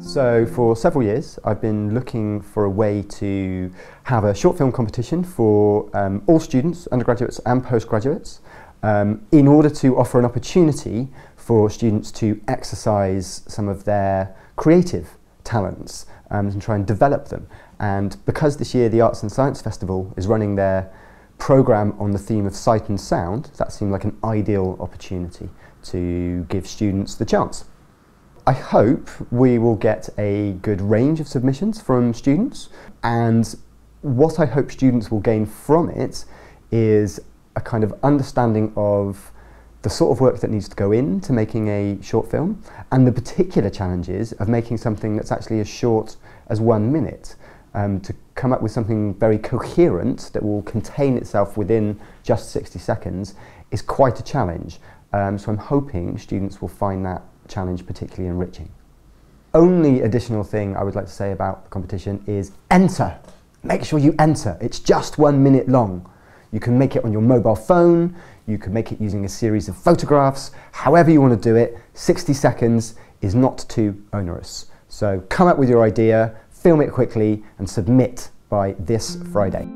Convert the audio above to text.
So for several years, I've been looking for a way to have a short film competition for um, all students, undergraduates and postgraduates, um, in order to offer an opportunity for students to exercise some of their creative talents um, and try and develop them. And because this year the Arts and Science Festival is running their programme on the theme of sight and sound, that seemed like an ideal opportunity to give students the chance. I hope we will get a good range of submissions from students and what I hope students will gain from it is a kind of understanding of the sort of work that needs to go into making a short film and the particular challenges of making something that's actually as short as one minute. Um, to come up with something very coherent that will contain itself within just 60 seconds is quite a challenge. Um, so I'm hoping students will find that challenge particularly enriching. Only additional thing I would like to say about the competition is enter. Make sure you enter. It's just one minute long. You can make it on your mobile phone, you can make it using a series of photographs, however you want to do it. 60 seconds is not too onerous. So come up with your idea, film it quickly and submit by this Friday.